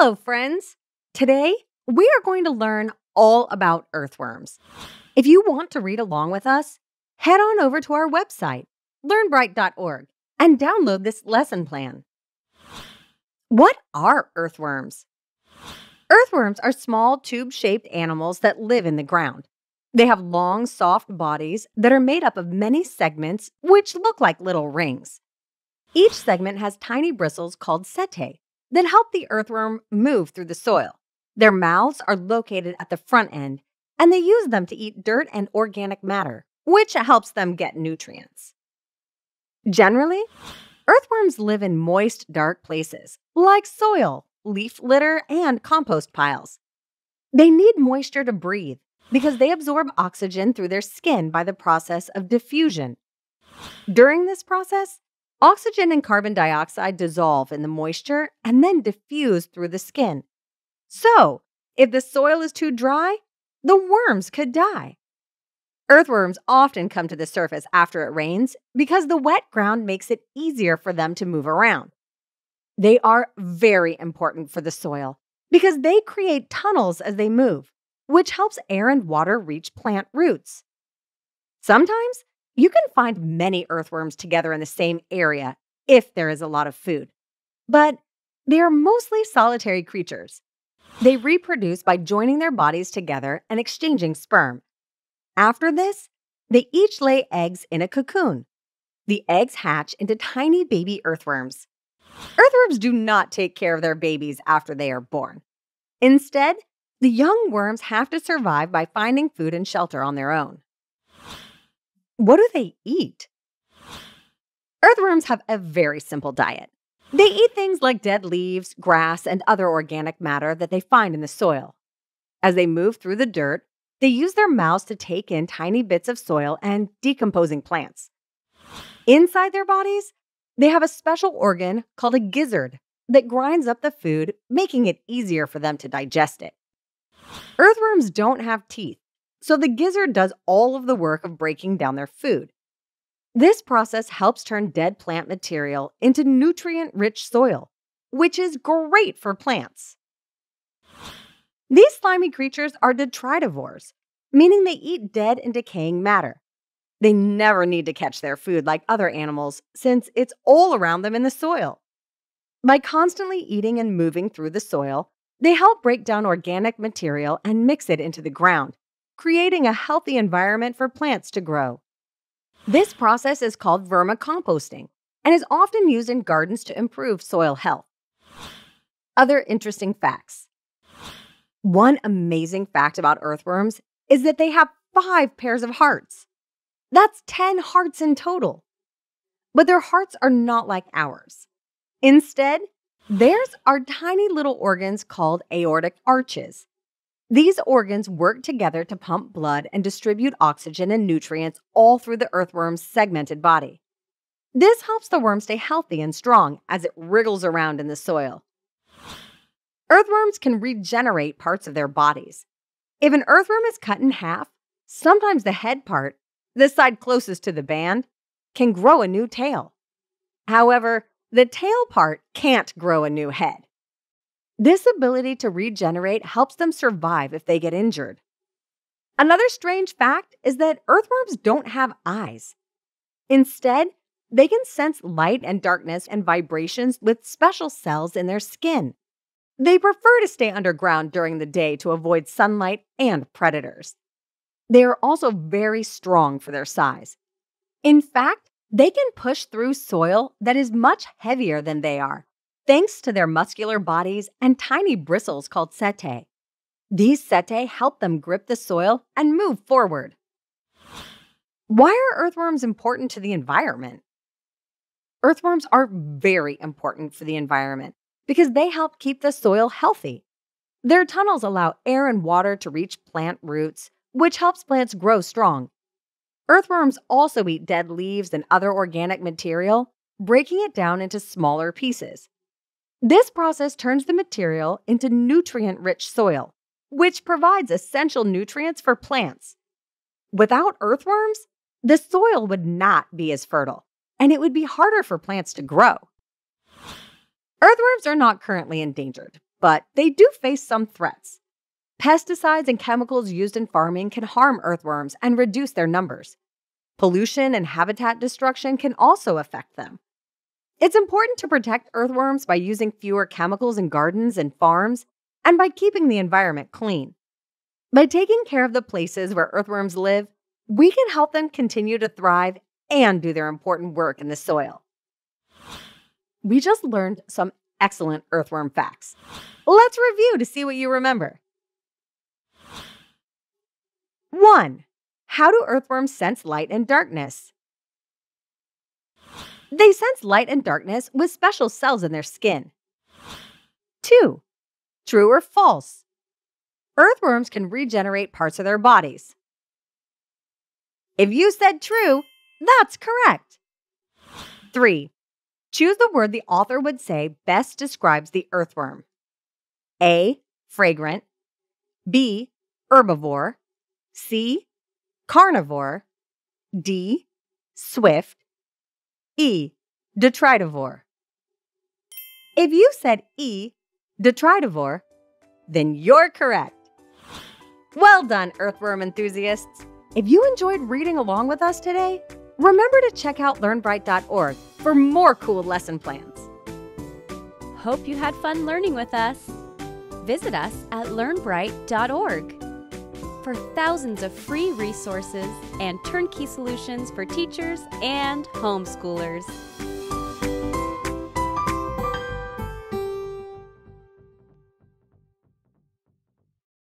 Hello, friends. Today, we are going to learn all about earthworms. If you want to read along with us, head on over to our website, learnbright.org, and download this lesson plan. What are earthworms? Earthworms are small tube shaped animals that live in the ground. They have long, soft bodies that are made up of many segments which look like little rings. Each segment has tiny bristles called setae that help the earthworm move through the soil. Their mouths are located at the front end, and they use them to eat dirt and organic matter, which helps them get nutrients. Generally, earthworms live in moist, dark places like soil, leaf litter, and compost piles. They need moisture to breathe because they absorb oxygen through their skin by the process of diffusion. During this process, oxygen and carbon dioxide dissolve in the moisture and then diffuse through the skin. So, if the soil is too dry, the worms could die. Earthworms often come to the surface after it rains because the wet ground makes it easier for them to move around. They are very important for the soil because they create tunnels as they move, which helps air and water reach plant roots. Sometimes you can find many earthworms together in the same area if there is a lot of food, but they are mostly solitary creatures. They reproduce by joining their bodies together and exchanging sperm. After this, they each lay eggs in a cocoon. The eggs hatch into tiny baby earthworms. Earthworms do not take care of their babies after they are born. Instead, the young worms have to survive by finding food and shelter on their own. What do they eat? Earthworms have a very simple diet. They eat things like dead leaves, grass, and other organic matter that they find in the soil. As they move through the dirt, they use their mouths to take in tiny bits of soil and decomposing plants. Inside their bodies, they have a special organ called a gizzard that grinds up the food, making it easier for them to digest it. Earthworms don't have teeth, so the gizzard does all of the work of breaking down their food. This process helps turn dead plant material into nutrient rich soil, which is great for plants. These slimy creatures are detritivores, meaning they eat dead and decaying matter. They never need to catch their food like other animals since it's all around them in the soil. By constantly eating and moving through the soil, they help break down organic material and mix it into the ground, creating a healthy environment for plants to grow. This process is called vermicomposting and is often used in gardens to improve soil health. Other interesting facts. One amazing fact about earthworms is that they have five pairs of hearts. That's 10 hearts in total. But their hearts are not like ours. Instead, theirs are tiny little organs called aortic arches these organs work together to pump blood and distribute oxygen and nutrients all through the earthworm's segmented body. This helps the worm stay healthy and strong as it wriggles around in the soil. Earthworms can regenerate parts of their bodies. If an earthworm is cut in half, sometimes the head part, the side closest to the band, can grow a new tail. However, the tail part can't grow a new head. This ability to regenerate helps them survive if they get injured. Another strange fact is that earthworms don't have eyes. Instead, they can sense light and darkness and vibrations with special cells in their skin. They prefer to stay underground during the day to avoid sunlight and predators. They are also very strong for their size. In fact, they can push through soil that is much heavier than they are, thanks to their muscular bodies and tiny bristles called setae. These setae help them grip the soil and move forward. Why are earthworms important to the environment? Earthworms are very important for the environment because they help keep the soil healthy. Their tunnels allow air and water to reach plant roots, which helps plants grow strong. Earthworms also eat dead leaves and other organic material, breaking it down into smaller pieces. This process turns the material into nutrient rich soil, which provides essential nutrients for plants. Without earthworms, the soil would not be as fertile, and it would be harder for plants to grow. Earthworms are not currently endangered, but they do face some threats. Pesticides and chemicals used in farming can harm earthworms and reduce their numbers. Pollution and habitat destruction can also affect them. It's important to protect earthworms by using fewer chemicals in gardens and farms and by keeping the environment clean. By taking care of the places where earthworms live, we can help them continue to thrive and do their important work in the soil. We just learned some excellent earthworm facts. Let's review to see what you remember. 1. How do earthworms sense light and darkness? They sense light and darkness with special cells in their skin. 2. True or false? Earthworms can regenerate parts of their bodies. If you said true, that's correct. 3. Choose the word the author would say best describes the earthworm A. Fragrant, B. Herbivore, C. Carnivore, D. Swift, E. Detritivore. If you said E. Detritivore, then you're correct. Well done, earthworm enthusiasts. If you enjoyed reading along with us today, remember to check out learnbright.org for more cool lesson plans. Hope you had fun learning with us. Visit us at learnbright.org for thousands of free resources and turnkey solutions for teachers and homeschoolers.